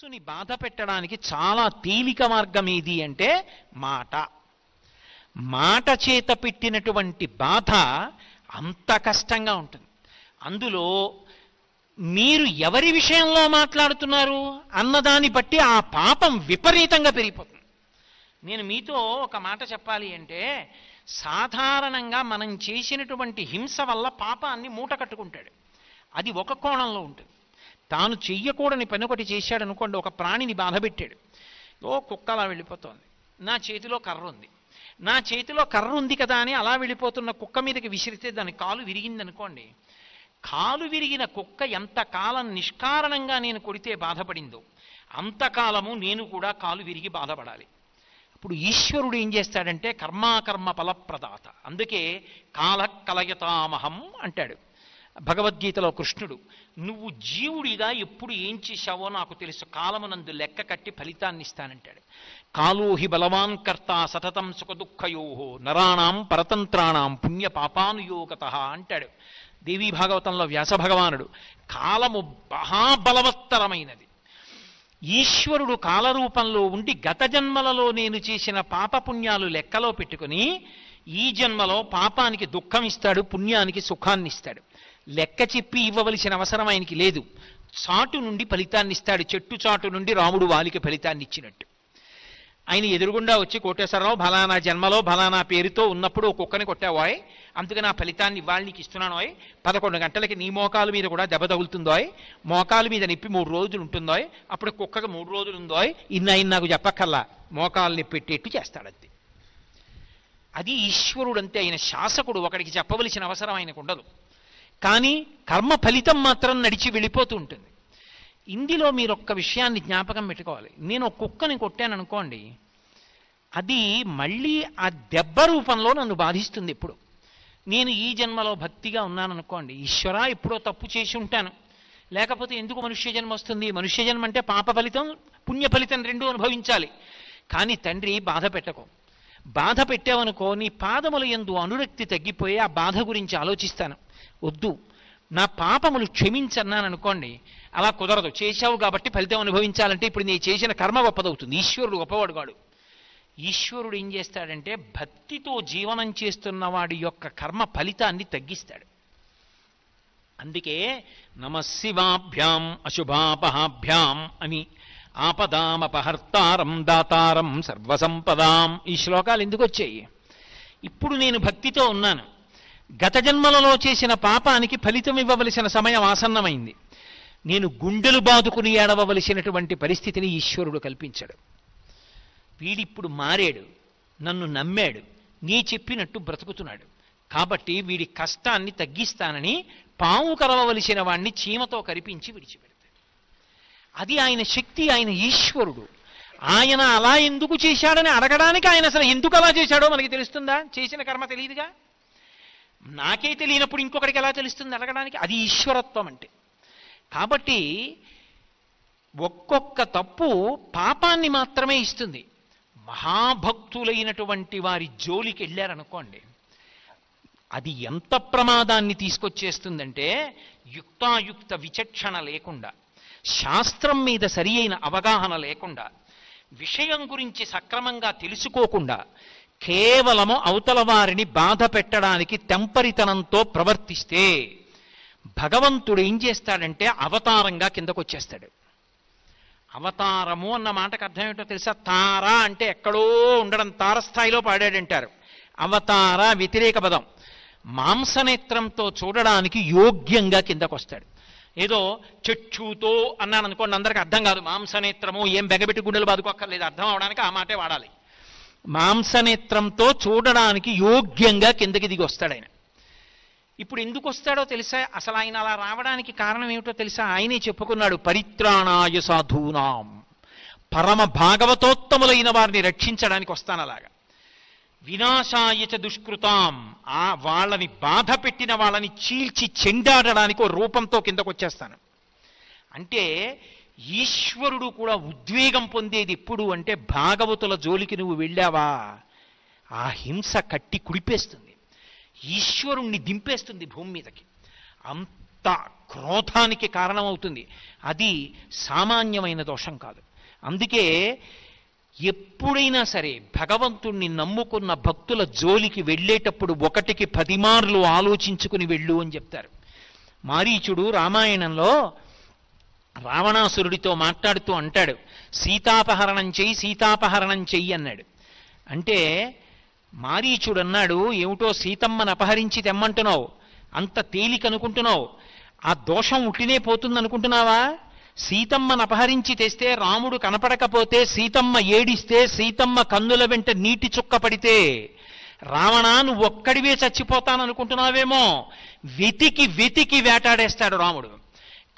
మనస్సుని బాధ పెట్టడానికి చాలా తేలిక మార్గం ఏది అంటే మాట. మాట చేత పెట్టినటువంటి బాధ అంత కష్టంగా ఉంటుంది. అందులో మీరు ఎవరి విషయంలో మాట్లాడుతున్నారు అన్నదాన్ని బట్టి ఆ పాపం విపరీతంగా పెరిగిపోతుంది. నేను మీతో ఒక మాట చెప్పాలి అంటే సాధారణంగా మనం చేసినటువంటి హింస వల్ల పాపాన్ని మూట కట్టుకుంటాడు. అది ఒక కోణంలో ఉంటుంది. తాను చెయ్యకూడని పని ఒకటి చేశాడు అనుకోండి ఒక ప్రాణిని బాధపెట్టాడు ఓ కుక్క అలా వెళ్ళిపోతోంది. నా చేతిలో కర్ర ఉంది. నా చేతిలో కర్ర ఉంది కదా అని అలా వెళ్ళిపోతున్న కుక్క మీదకి విసిరితే దాని కాలు విరిగింది అనుకోండి కాలు విరిగిన కుక్క ఎంత కాలం నిష్కారణంగా నేను కొడితే బాధపడిందో అంతకాలము నేను కూడా కాలు విరిగి బాధపడాలి. ఇప్పుడు ఈశ్వరుడు ఏం చేస్తాడంటే కర్మాకర్మ ఫలప్రదాత. అందుకే కాల కలయతామహం అంటాడు. భగవద్గీతలో కృష్ణుడు నువ్వు జీవుడిగా ఎప్పుడు ఏం చేశావో నాకు తెలుసు. కాలమునందు లెక్క కట్టి ఫలితాన్ని ఇస్తానంటాడు కాలోహి బలవాన్ కర్త సతతం సుఖదుఃఖయో నరాణం పరతంత్రాణం పుణ్య పాపానుయోగత అంటాడు. దేవీ భాగవతంలో వ్యాస భగవానుడు కాలము మహాబలవత్తరమైనది. ఈశ్వరుడు కాలరూపంలో ఉండి గత జన్మలలో నేను చేసిన పాపపుణ్యాలు లెక్కలో పెట్టుకుని ఈ జన్మలో పాపానికి దుఃఖం ఇస్తాడు పుణ్యానికి సుఖాన్ని ఇస్తాడు లెక్క చెప్పి ఇవ్వవలసిన అవసరం ఆయనకి లేదు. చాటు నుండి ఫలితాన్ని ఇస్తాడు. చెట్టు చాటు నుండి రాముడు వాలికి ఫలితాన్ని ఇచ్చినట్టు. ఆయన ఎదురుగుండా వచ్చి కోటేశ్వరరావు ఫలానా జన్మలో ఫలానా పేరుతో ఉన్నప్పుడు ఓ కుక్కని కొట్టావాయ్ అందుకని ఆ ఫలితాన్ని ఇవాళ నీకు ఇస్తున్నానోయ్ పదకొండు గంటలకి నీ మోకాల మీద కూడా దెబ్బ తగులుతుందోయ్ మోకాల మీద నిప్పి మూడు రోజులు ఉంటుందోయ్ అప్పుడు కుక్కకు మూడు రోజులు ఉందోయ్ ఇన్న ఆయన నాకు చెప్పక్కల్లా మోకాల్ని పెట్టేట్టు చేస్తాడంతే. అది ఈశ్వరుడంతే. ఆయన శాసకుడు. ఒకడికి చెప్పవలసిన అవసరం ఆయనకు ఉండదు. కానీ కర్మ ఫలితం మాత్రం నడిచి వెళ్ళిపోతూ ఉంటుంది. ఇందులో మీరు ఒక్క విషయాన్ని జ్ఞాపకం పెట్టుకోవాలి. నేను ఒక కుక్కని కొట్టాను అనుకోండి అది మళ్ళీ ఆ దెబ్బ రూపంలో నన్ను బాధిస్తుంది ఎప్పుడు. నేను ఈ జన్మలో భక్తిగా ఉన్నాను అనుకోండి ఈశ్వర ఎప్పుడో తప్పు చేసి ఉంటాను. లేకపోతే ఎందుకు మనుష్య జన్మ వస్తుంది? మనుష్య జన్మ అంటే పాప ఫలితం పుణ్య ఫలితం రెండు అనుభవించాలి. కానీ తండ్రి బాధ పెట్టకు. బాధ పెట్టావనుకో నీ పాదముల ఎందు అనురక్తి తగ్గిపోయి ఆ బాధ గురించి ఆలోచిస్తాను. వద్దు. నా పాపములు క్షమించన్నాను అనుకోండి అలా కుదరదు. చేశావు కాబట్టి ఫలితం అనుభవించాలంటే ఇప్పుడు నీ చేసిన కర్మ గొప్పదవుతుంది ఈశ్వరుడు గొప్పవాడు కాడు. ఈశ్వరుడు ఏం చేస్తాడంటే భక్తితో జీవనం చేస్తున్న వాడి యొక్క కర్మ ఫలితాన్ని తగ్గిస్తాడు. అందుకే నమశివాభ్యాం అశుభాపహాభ్యాం అని ఆపదామపహర్తారం దాతారం సర్వసంపదాం. ఈ శ్లోకాలు ఎందుకు వచ్చాయి ఇప్పుడు నేను భక్తితో ఉన్నాను. గత జన్మలలో చేసిన పాపానికి ఫలితం ఇవ్వవలసిన సమయం ఆసన్నమైంది. నేను గుండెలు బాదుకుని ఏడవలసినటువంటి పరిస్థితిని ఈశ్వరుడు కల్పించాడు. వీడిప్పుడు మారాడు నన్ను నమ్మాడు నీ చెప్పినట్టు బ్రతుకుతున్నాడు. కాబట్టి వీడి కష్టాన్ని తగ్గిస్తానని పాము కరవవలసిన వాణ్ణి చీమతో కరిపించి విడిచిపెట్టాడు. అది ఆయన శక్తి ఆయన ఈశ్వరుడు. ఆయన అలా ఎందుకు చేశాడని అడగడానికి ఆయన అసలు ఎందుకు అలా చేశాడో మనకి తెలుస్తుందా? చేసిన కర్మ తెలియదుగా? నాకే తెలియనప్పుడు ఇంకొకరికి ఎలా తెలుస్తుంది అడగడానికి? అది ఈశ్వరత్వం అంటే. కాబట్టి ఒక్కొక్క తప్పు పాపాన్ని మాత్రమే ఇస్తుంది. మహాభక్తులైనటువంటి వారి జోలికి వెళ్ళారనుకోండి అది ఎంత ప్రమాదాన్ని తీసుకొచ్చేస్తుందంటే యుక్తాయుక్త విచక్షణ లేకుండా. శాస్త్రం మీద సరి అయిన అవగాహన లేకుండా విషయం గురించి సక్రమంగా తెలుసుకోకుండా కేవలము అవతల వారిని బాధ పెట్టడానికి తెంపరితనంతో ప్రవర్తిస్తే భగవంతుడు ఏం చేస్తాడంటే అవతారంగా కిందకొచ్చేస్తాడు. అవతారము అన్న మాటకు అర్థం ఏంటో తెలుసా? తార అంటే ఎక్కడో ఉండడం తారస్థాయిలో పాడాడంటారు. అవతార వ్యతిరేక పదం. మాంసనేత్రంతో చూడడానికి యోగ్యంగా కిందకొస్తాడు. ఏదో చెచ్చుతో అన్నాను అనుకోండి అందరికి అర్థం కాదు. మాంసనేత్రము ఏం బెగబెట్టి గుండెలు బాదుకోక్కర్లేదు అర్థం అవడానికి ఆ మాటే వాడాలి. మాంసనేత్రంతో చూడడానికి యోగ్యంగా కిందకి దిగి వస్తాడు ఆయన. ఇప్పుడు ఎందుకు వస్తాడో తెలుసా? అసలు ఆయన అలా రావడానికి కారణం ఏమిటో తెలుసా? ఆయనే చెప్పుకున్నాడు పరిత్రాణాయ సాధూనాం. పరమ భాగవతోత్తములైన వారిని రక్షించడానికి వస్తాను అలాగా వినాశాయచ దుష్కృతాం. ఆ వాళ్ళని బాధ పెట్టిన వాళ్ళని చీల్చి చెండాడడానికి రూపంతో కిందకు వచ్చేస్తాను అంటే ఈశ్వరుడు కూడా ఉద్వేగం పొందేది ఎప్పుడు అంటే భాగవతుల జోలికి నువ్వు వెళ్ళావా? ఆ హింస కట్టి కుడిపేస్తుంది. ఈశ్వరుణ్ణి దింపేస్తుంది భూమి మీదకి. అంత క్రోధానికి కారణమవుతుంది. అది సామాన్యమైన దోషం కాదు. అందుకే ఎప్పుడైనా సరే భగవంతుణ్ణి నమ్ముకున్న భక్తుల జోలికి వెళ్ళేటప్పుడు ఒకటికి పదిమార్లు ఆలోచించుకుని వెళ్ళు అని చెప్తారు. మారీచుడు రామాయణంలో రావణాసురుడితో మాట్లాడుతూ అంటాడు సీతాపహరణం చెయ్యి సీతాపహరణం చెయ్యి అన్నాడు. అంటే మారీచుడు అన్నాడు ఏమిటో సీతమ్మను అపహరించి తెమ్మంటున్నావు అంత తేలిక అనుకుంటున్నావు ఆ దోషం ఉట్టినే పోతుంది అనుకుంటున్నావా సీతమ్మను అపహరించి తెస్తే రాముడు కనపడకపోతే సీతమ్మ ఏడిస్తే సీతమ్మ కన్నుల వెంట నీటి చుక్క పడితే రావణ నువ్వు ఒక్కడివే చచ్చిపోతాననుకుంటున్నావేమో? వెతికి వెతికి వేటాడేస్తాడు రాముడు.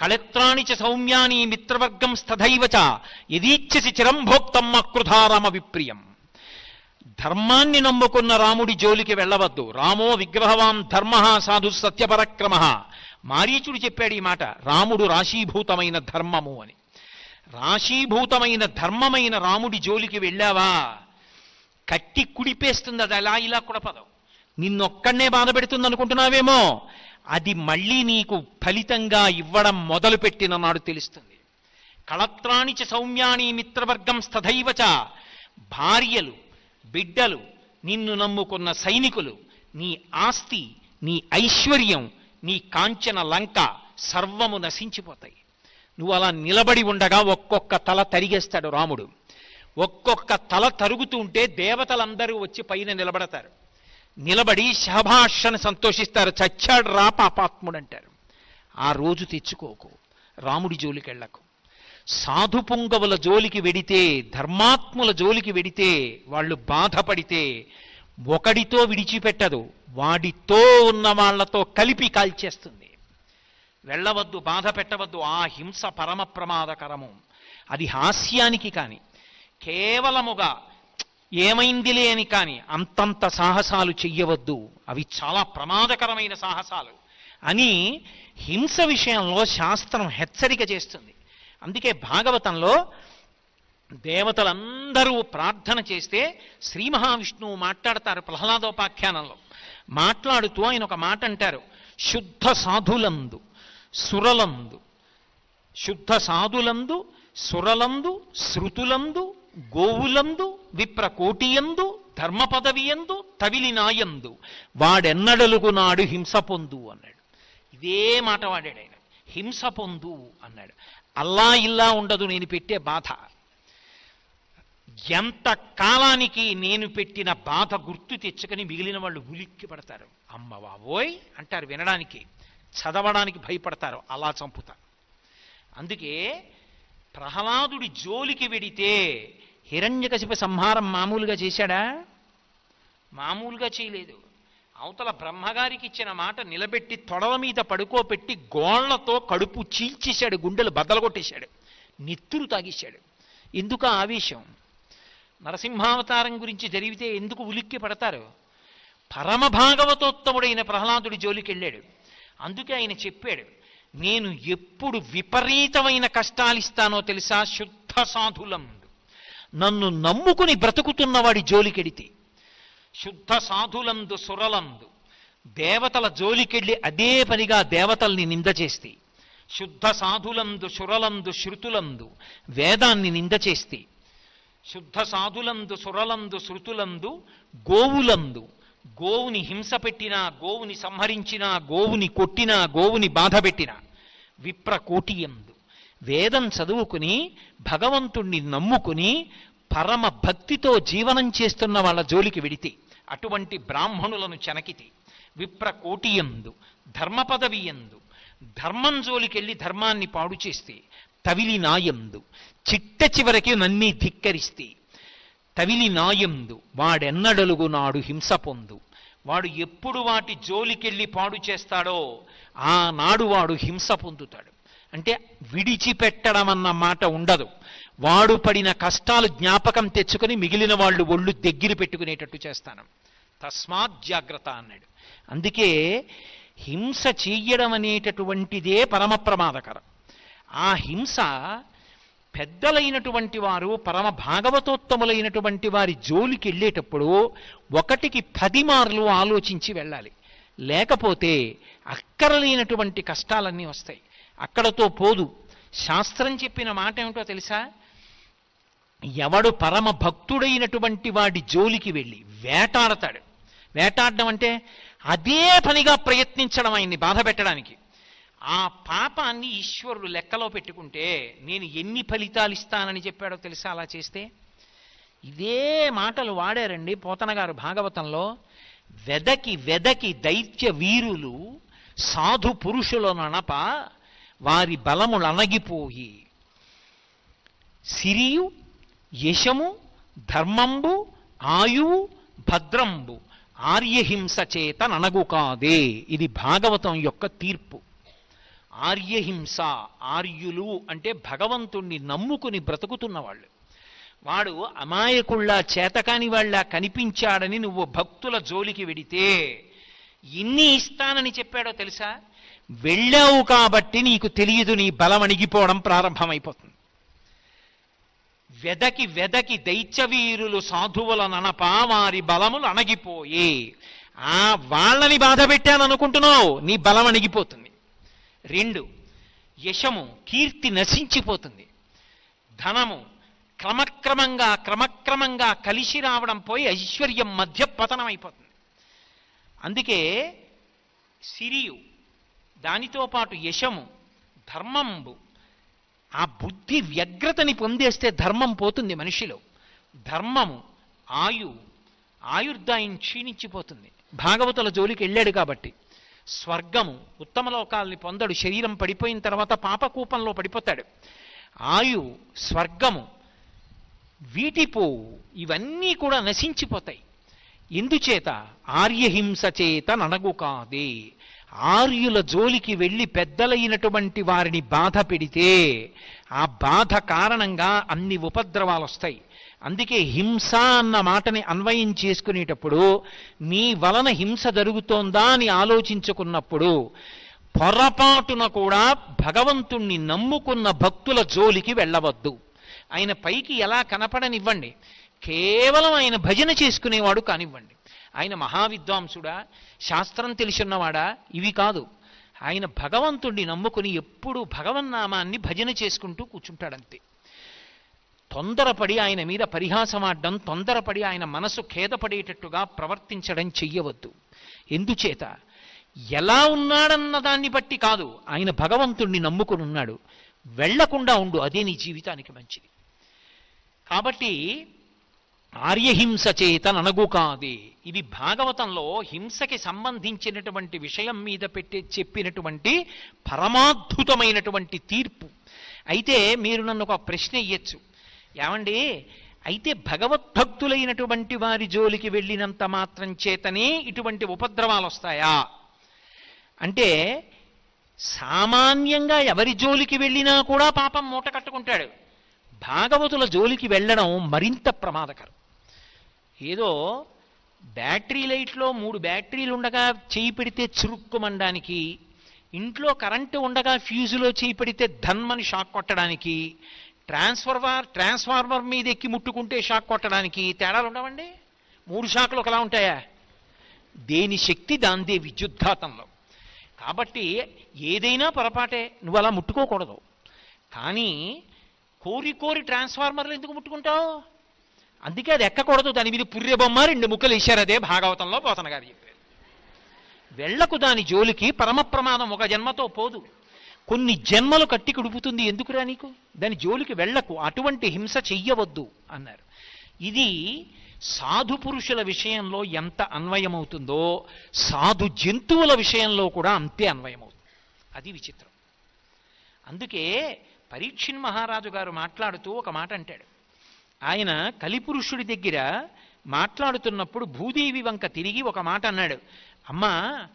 కళత్రాణి చ సౌమ్యాని మిత్రవర్గం స్థైవ యదీచ్ఛసి చిరం భోక్తమ్మ కృధారామ విప్రియం. ధర్మాన్ని నమ్ముకున్న రాముడి జోలికి వెళ్ళవద్దు. రామో విగ్రహవాన్ ధర్మ సాధు సత్యపరక్రమ మారీచుడు చెప్పాడు ఈ మాట రాముడు రాశీభూతమైన ధర్మము అని. రాశీభూతమైన ధర్మమైన రాముడి జోలికి వెళ్ళావా? కట్టి కుడిపేస్తుంది అది అలా ఇలా కుడపదవు నిన్నొక్కడనే బాధ పెడుతుంది అనుకుంటున్నావేమో అది మళ్ళీ నీకు ఫలితంగా ఇవ్వడం మొదలుపెట్టిన నాడు తెలుస్తుంది. కళత్రాణి చ సౌమ్యాని మిత్రవర్గం స్థధైవచ భార్యలు బిడ్డలు నిన్ను నమ్ముకున్న సైనికులు నీ ఆస్తి నీ ఐశ్వర్యం నీ కాంచన లంక సర్వము నశించిపోతాయి. నువ్వు అలా నిలబడి ఉండగా ఒక్కొక్క తల తరిగేస్తాడు రాముడు. ఒక్కొక్క తల తరుగుతూ ఉంటే దేవతలందరూ వచ్చి పైన నిలబడతారు. నిలబడి శభాషను సంతోషిస్తారు. చచ్చాడు రా పాపాత్ముడు అంటారు. ఆ రోజు తెచ్చుకోకు. రాముడి జోలికి వెళ్ళకు. సాధు పుంగవుల జోలికి వెడితే ధర్మాత్ముల జోలికి వెడితే వాళ్ళు బాధపడితే ఒకడితో విడిచిపెట్టదు వాడితో ఉన్న వాళ్ళతో కలిపి కాల్చేస్తుంది. వెళ్ళవద్దు బాధ పెట్టవద్దు ఆ హింస పరమ ప్రమాదకరము. అది హాస్యానికి కాని కేవలముగా ఏమైందిలే అని కాని అంతంత సాహసాలు చెయ్యవద్దు. అవి చాలా ప్రమాదకరమైన సాహసాలు. అని హింస విషయంలో శాస్త్రం హెచ్చరిక చేస్తుంది. అందుకే భాగవతంలో దేవతలందరూ ప్రార్థన చేస్తే శ్రీ మహావిష్ణువు మాట్లాడతారు ప్రహ్లాదోపాఖ్యానంలో. మాట్లాడుతూ ఆయన ఒక మాట అంటారు శుద్ధ సాధులందు సురలందు శుద్ధ సాధులందు సురలందు శృతులందు గోవులందు విప్రకోటియందు ధర్మ పదవియందు తవిలినాయందు వాడెన్నడలుగు నాడు హింస పొందు అన్నాడు. ఇదే మాట వాడాడు ఆయన. హింస పొందు అన్నాడు. అల్లా ఇల్లా ఉండదు నేను పెట్టే బాధ. ఎంత కాలానికి నేను పెట్టిన బాధ గుర్తు తెచ్చుకొని మిగిలిన వాళ్ళు ఉలిక్కి పడతారు. అమ్మ బాబోయ్ అంటారు వినడానికి. చదవడానికి భయపడతారు. అలా చంపుతా. అందుకే ప్రహ్లాదుడి జోలికి వెడితే హిరణ్యకశిప సంహారం మామూలుగా చేశాడా? మామూలుగా చేయలేదు. అవతల బ్రహ్మగారికి ఇచ్చిన మాట నిలబెట్టి తొడల మీద పడుకోబెట్టి గోళ్ళతో కడుపు చీల్చేశాడు గుండెలు బద్దలు కొట్టేశాడు నిత్తులు తాగేశాడు. ఎందుకు ఆవేశం? నరసింహావతారం గురించి జరిగితే ఎందుకు ఉలిక్కి పడతారు? పరమ భాగవతోత్తముడైన ప్రహ్లాదుడి జోలికి వెళ్ళాడు. అందుకే ఆయన చెప్పాడు నేను ఎప్పుడు విపరీతమైన కష్టాలిస్తానో తెలుసా? శుద్ధ సాధులందు నన్ను నమ్ముకుని బ్రతుకుతున్న వాడి జోలికెడితే శుద్ధ సాధులందు సురలందు దేవతల జోలికెళ్ళి అదే పనిగా దేవతల్ని నింద చేస్తే శుద్ధ సాధులందు సురలందు శృతులందు వేదాన్ని నింద చేస్తే శుద్ధ సాధులందు సురలందు శృతులందు గోవులందు. గోవుని హింస పెట్టినా గోవుని సంహరించినా గోవుని కొట్టినా గోవుని బాధ పెట్టినా విప్రకోటియందు వేదం చదువుకుని భగవంతుణ్ణి నమ్ముకుని పరమ భక్తితో జీవనం చేస్తున్న వాళ్ళ జోలికి వెడితే అటువంటి బ్రాహ్మణులను చెనకితే విప్రకోటియందు ధర్మ పదవియందు ధర్మం జోలికెళ్ళి ధర్మాన్ని పాడు చేస్తే తవిలి నాయందు. చిట్ట చివరికి నన్ని ధిక్కరిస్తే. తవిలి నాయందు. వాడెన్నడలుగు నాడు హింస పొందు. వాడు ఎప్పుడు వాటి జోలికెళ్ళి పాడు చేస్తాడో ఆనాడు వాడు హింస పొందుతాడు. అంటే విడిచిపెట్టడం అన్న మాట ఉండదు. వాడు పడిన కష్టాలు జ్ఞాపకం తెచ్చుకొని మిగిలిన వాళ్ళు ఒళ్ళు దగ్గర పెట్టుకునేటట్టు చేస్తాను. తస్మాత్ జాగ్రత్త అన్నాడు. అందుకే హింస చెయ్యడం అనేటటువంటిదే పరమ ప్రమాదకరం. ఆ హింస పెద్దలైనటువంటి వారు పరమ భాగవతోత్తములైనటువంటి వారి జోలికి వెళ్ళేటప్పుడు ఒకటికి పది మార్లు ఆలోచించి వెళ్ళాలి. లేకపోతే అక్కరలేనటువంటి కష్టాలన్నీ వస్తాయి. అక్కడతో పోదు. శాస్త్రం చెప్పిన మాట ఏమిటో తెలుసా? ఎవడు పరమ భక్తుడైనటువంటి వాడి జోలికి వెళ్ళి వేటాడతాడు. వేటాడడం అంటే అదే పనిగా ప్రయత్నించడం ఆయన్ని బాధ పెట్టడానికి. ఆ పాపాన్ని ఈశ్వరుడు లెక్కలో పెట్టుకుంటే నేను ఎన్ని ఫలితాలు ఇస్తానని చెప్పాడో తెలుసా అలా చేస్తే? ఇదే మాటలు వాడారండి పోతన గారు భాగవతంలో. వెదకి వెదకి దైత్య వీరులు సాధు పురుషులననప వారి బలములు అనగిపోయి సిరియు యశము ధర్మంబు ఆయువు భద్రంబు. ఆర్యహింస చేత ననగు కాదే. ఇది భాగవతం యొక్క తీర్పు. ఆర్యహింస ఆర్యులు అంటే భగవంతుణ్ణి నమ్ముకుని బ్రతుకుతున్న వాళ్ళు వాడు అమాయకుళ్ళ చేతకాని వాళ్ళ కనిపించాడని నువ్వు భక్తుల జోలికి వెడితే ఇన్ని ఇస్తానని చెప్పాడో తెలుసా? వెళ్ళావు కాబట్టి నీకు తెలియదు నీ బలం అణిగిపోవడం ప్రారంభమైపోతుంది. వెదకి వెదకి దైత్యవీరులు సాధువుల ననప వారి బలములు అణగిపోయి. ఆ వాళ్ళని బాధ పెట్టాను అనుకుంటున్నావు నీ బలం అణిగిపోతుంది. రెండు యశము కీర్తి నశించిపోతుంది. ధనము క్రమక్రమంగా క్రమక్రమంగా కలిసి రావడం పోయి ఐశ్వర్యం మధ్య పతనం అయిపోతుంది అందుకే సిరియు దానితో పాటు యశము ధర్మంబు ఆ బుద్ధి వ్యగ్రతని పొందేస్తే ధర్మం పోతుంది మనిషిలో. ధర్మము ఆయు ఆయుర్దాయం క్షీణించిపోతుంది. భాగవతుల జోలికి వెళ్ళాడు కాబట్టి. స్వర్గము ఉత్తమ లోకాల్ని పొందడు శరీరం పడిపోయిన తర్వాత పాపకూపంలో పడిపోతాడు. ఆయు స్వర్గము వీటిపోవు ఇవన్నీ కూడా నశించిపోతాయి. ఎందుచేత ఆర్యహింస చేత ననగు కాదే. ఆర్యుల జోలికి వెళ్ళి పెద్దలైనటువంటి వారిని బాధ పెడితే ఆ బాధ కారణంగా అన్ని ఉపద్రవాలు వస్తాయి అందుకే హింస అన్న మాటని అన్వయం చేసుకునేటప్పుడు మీ వలన హింస జరుగుతోందా అని ఆలోచించుకున్నప్పుడు పొరపాటున కూడా భగవంతుణ్ణి నమ్ముకున్న భక్తుల జోలికి వెళ్ళవద్దు. ఆయన పైకి ఎలా కనపడనివ్వండి కేవలం ఆయన భజన చేసుకునేవాడు కానివ్వండి. ఆయన మహావిద్వాంసుడా శాస్త్రం తెలుసున్నవాడా ఇవి కాదు. ఆయన భగవంతుణ్ణి నమ్ముకుని ఎప్పుడూ భగవన్నామాన్ని భజన చేసుకుంటూ కూర్చుంటాడంతే. తొందరపడి ఆయన మీద పరిహాసమాడడం తొందరపడి ఆయన మనసు ఖేదపడేటట్టుగా ప్రవర్తించడం చెయ్యవద్దు. ఎందుచేత? ఎలా ఉన్నాడన్న దాన్ని బట్టి కాదు. ఆయన భగవంతుణ్ణి నమ్ముకుని ఉన్నాడు. వెళ్ళకుండా ఉండు అదే నీ జీవితానికి మంచిది. కాబట్టి ఆర్యహింస చేత ననగు కాదే. ఇది భాగవతంలో హింసకి సంబంధించినటువంటి విషయం మీద పెట్టి చెప్పినటువంటి పరమాద్భుతమైనటువంటి తీర్పు. అయితే మీరు నన్ను ఒక ప్రశ్న ఇయ్యచ్చు. ఏమండి? అయితే భగవద్భక్తులైనటువంటి వారి జోలికి వెళ్ళినంత మాత్రం చేతనే ఇటువంటి ఉపద్రవాలు వస్తాయా? అంటే సామాన్యంగా ఎవరి జోలికి వెళ్ళినా కూడా పాపం మూట కట్టుకుంటాడు. భాగవతుల జోలికి వెళ్ళడం మరింత ప్రమాదకరం. ఏదో బ్యాటరీ లైట్లో మూడు బ్యాటరీలు ఉండగా చేయి పెడితే చురుక్కుమనడానికి ఇంట్లో కరెంటు ఉండగా ఫ్యూజులో చేయి పెడితే ధన్మని షాక్ కొట్టడానికి ట్రాన్స్ఫార్మర్ ట్రాన్స్ఫార్మర్ మీద ఎక్కి ముట్టుకుంటే షాక్ కొట్టడానికి తేడాలు ఉండవండి? మూడు షాకులు ఒకలా ఉంటాయా? దేని శక్తి దాందే విద్యుద్ఘాతంలో. కాబట్టి ఏదైనా పొరపాటే నువ్వు అలా ముట్టుకోకూడదు. కానీ కోరి కోరి ట్రాన్స్ఫార్మర్లు ఎందుకు ముట్టుకుంటావు? అందుకే అది ఎక్కకూడదు. దాని మీద పుర్రె బొమ్మ రెండు ముక్కలు ఇచ్చారు అదే భాగవతంలో పోతన గారు చెప్పారు. వెళ్ళకు దాని జోలికి పరమ ప్రమాదం ఒక జన్మతో పోదు. కొన్ని జన్మలు కట్టి కుడుపుతుంది. ఎందుకురా నీకు? దాని జోలికి వెళ్ళకు. అటువంటి హింస చెయ్యవద్దు అన్నారు. ఇది సాధు పురుషుల విషయంలో ఎంత అన్వయమవుతుందో సాధు జంతువుల విషయంలో కూడా అంతే అన్వయమవుతుంది. అది విచిత్రం. అందుకే పరీక్షిన్ మహారాజు గారు మాట్లాడుతూ ఒక మాట అంటాడు. ఆయన కలిపురుషుడి దగ్గర మాట్లాడుతున్నప్పుడు భూదేవి వంక తిరిగి ఒక మాట అన్నాడు. అమ్మా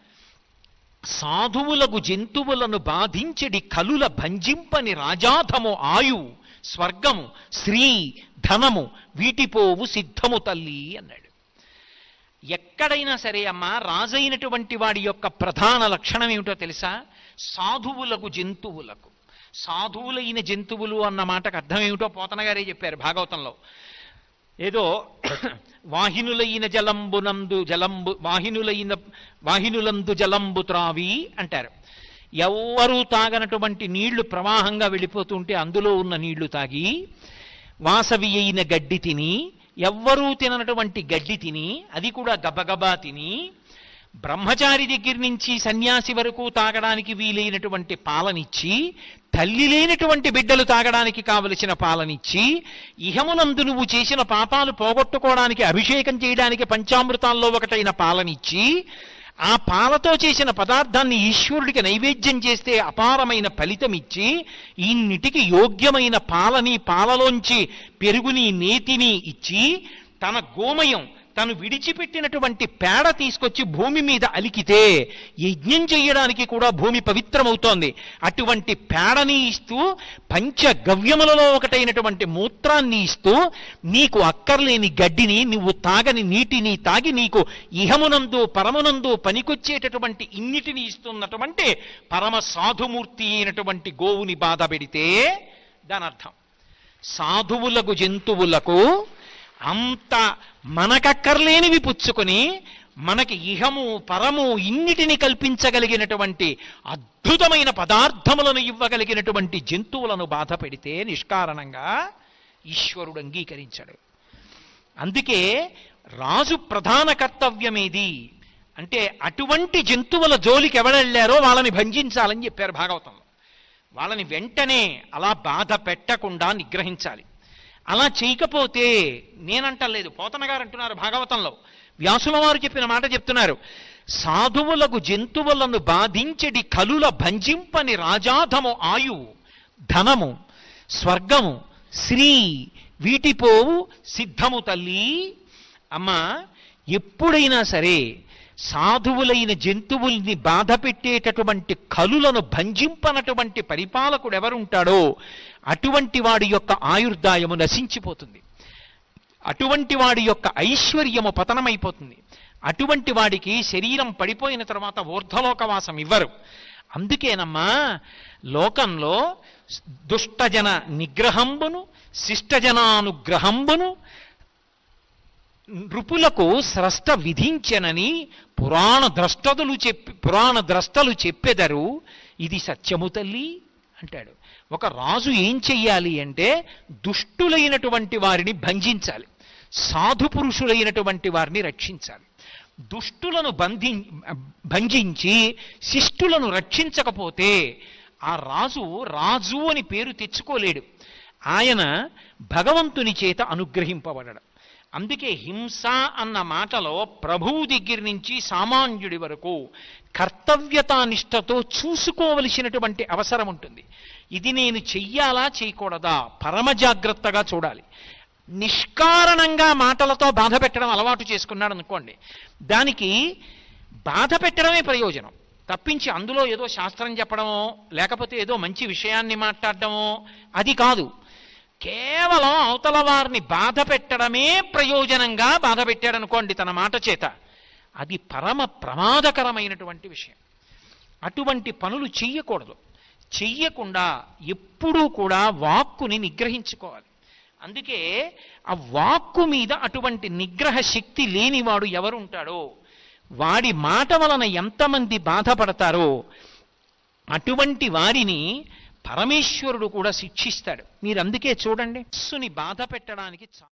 సాధువులకు జంతువులను బాధించడి కలుల భంజింపని రాజాధము ఆయు స్వర్గము శ్రీ ధనము వీటిపోవు సిద్ధము తల్లి అన్నాడు. ఎక్కడైనా సరే అమ్మా రాజైనటువంటి వాడి యొక్క ప్రధాన లక్షణం ఏమిటో తెలుసా? సాధువులకు జంతువులకు. సాధువులైన జంతువులు అన్న మాటకు అర్థం ఏమిటో పోతనగారే చెప్పారు భాగవతంలో. ఏదో వాహినులైన జలంబునందు జలంబు వాహినులైన వాహినులందు జలంబు త్రావి అంటారు. ఎవ్వరూ తాగనటువంటి నీళ్ళు ప్రవాహంగా వెళ్ళిపోతుంటే అందులో ఉన్న నీళ్ళు తాగి వాసవి అయిన గడ్డి తిని ఎవ్వరూ తిననటువంటి గడ్డి తిని అది కూడా గబగబా తిని బ్రహ్మచారి దగ్గర నుంచి సన్యాసి వరకు తాగడానికి వీలైనటువంటి పాలనిచ్చి తల్లి లేనటువంటి బిడ్డలు తాగడానికి కావలసిన పాలనిచ్చి ఇహమునందు నువ్వు చేసిన పాపాలు పోగొట్టుకోవడానికి అభిషేకం చేయడానికి పంచామృతాల్లో ఒకటైన పాలనిచ్చి ఆ పాలతో చేసిన పదార్థాన్ని ఈశ్వరుడికి నైవేద్యం చేస్తే అపారమైన ఫలితం ఇచ్చి ఇన్నిటికి యోగ్యమైన పాలని పాలలోంచి పెరుగుని నేతిని ఇచ్చి తన గోమయం తను విడిచిపెట్టినటువంటి పేడ తీసుకొచ్చి భూమి మీద అలికితే యజ్ఞం చేయడానికి కూడా భూమి పవిత్రమవుతోంది. అటువంటి పేడని ఇస్తూ పంచగవ్యములలో ఒకటైనటువంటి మూత్రాన్ని ఇస్తూ నీకు అక్కర్లేని గడ్డిని నువ్వు తాగని నీటిని తాగి నీకు ఇహమునందు పరమునందు పనికొచ్చేటటువంటి ఇన్నిటిని ఇస్తున్నటువంటి పరమ సాధుమూర్తి అయినటువంటి గోవుని బాధ పెడితే దాని అర్థం సాధువులకు జంతువులకు అంత మనకక్కర్లేనివి పుచ్చుకొని మనకి ఇహము పరము ఇన్నిటిని కల్పించగలిగినటువంటి అద్భుతమైన పదార్థములను ఇవ్వగలిగినటువంటి జంతువులను బాధ పెడితే నిష్కారణంగా ఈశ్వరుడు అంగీకరించాడు. అందుకే రాజు ప్రధాన కర్తవ్యమేది అంటే అటువంటి జంతువుల జోలికి ఎవడెళ్ళారో వాళ్ళని భంజించాలని చెప్పారు భాగవతంలో. వాళ్ళని వెంటనే అలా బాధ పెట్టకుండా నిగ్రహించాలి. అలా చేయకపోతే నేనంటలేదు. పోతన గారు అంటున్నారు భాగవతంలో. వ్యాసుల వారు చెప్పిన మాట చెప్తున్నారు. సాధువులకు జంతువులను బాధించడి కలుల భంజింపని రాజాధము ఆయు ధనము స్వర్గము శ్రీ వీటిపోవు సిద్ధము తల్లి. అమ్మా ఎప్పుడైనా సరే సాధువులైన జంతువుల్ని బాధ పెట్టేటటువంటి కలులను భంజింపనటువంటి పరిపాలకుడు ఎవరుంటాడో అటువంటి వాడి యొక్క ఆయుర్దాయము నశించిపోతుంది. అటువంటి వాడి యొక్క ఐశ్వర్యము పతనమైపోతుంది. అటువంటి వాడికి శరీరం పడిపోయిన తర్వాత ఊర్ధలోకవాసం ఇవ్వరు. అందుకేనమ్మా లోకంలో దుష్టజన నిగ్రహంబును శిష్టజనానుగ్రహంబును నృపులకు స్రష్ట విధించనని పురాణ ద్రష్టదులు చెప్పి పురాణ ద్రష్టలు చెప్పెదరు. ఇది సత్యము తల్లి అంటాడు. ఒక రాజు ఏం చెయ్యాలి అంటే దుష్టులైనటువంటి వారిని భంజించాలి. సాధు పురుషులైనటువంటి వారిని రక్షించాలి. దుష్టులను బంధి భంజించి శిష్టులను రక్షించకపోతే ఆ రాజు రాజు అని పేరు తెచ్చుకోలేడు. ఆయన భగవంతుని చేత అనుగ్రహింపబడడం. అందుకే హింస అన్న మాటలో ప్రభువు దగ్గర నుంచి సామాన్యుడి వరకు కర్తవ్యతానిష్టతో చూసుకోవలసినటువంటి అవసరం ఉంటుంది. ఇది నేను చెయ్యాలా చేయకూడదా? పరమ జాగ్రత్తగా చూడాలి. నిష్కారణంగా మాటలతో బాధ పెట్టడం అలవాటు చేసుకున్నాడు అనుకోండి. దానికి బాధ పెట్టడమే ప్రయోజనం. తప్పించి అందులో ఏదో శాస్త్రం చెప్పడమో లేకపోతే ఏదో మంచి విషయాన్ని మాట్లాడడమో అది కాదు. కేవలం అవతల వారిని బాధ పెట్టడమే ప్రయోజనంగా బాధ పెట్టాడనుకోండి తన మాట చేత. అది పరమ ప్రమాదకరమైనటువంటి విషయం. అటువంటి పనులు చెయ్యకూడదు. చెయ్యకుండా ఎప్పుడూ కూడా వాక్కుని నిగ్రహించుకోవాలి. అందుకే ఆ వాక్కు మీద అటువంటి నిగ్రహ శక్తి లేనివాడు ఎవరుంటాడో వాడి మాట వలన ఎంతమంది బాధపడతారో అటువంటి వారిని పరమేశ్వరుడు కూడా శిక్షిస్తాడు. మీరు అందుకే చూడండి మనస్సుని బాధ పెట్టడానికి చా-